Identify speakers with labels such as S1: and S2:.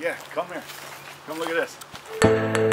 S1: Yeah, come here. Come look at this.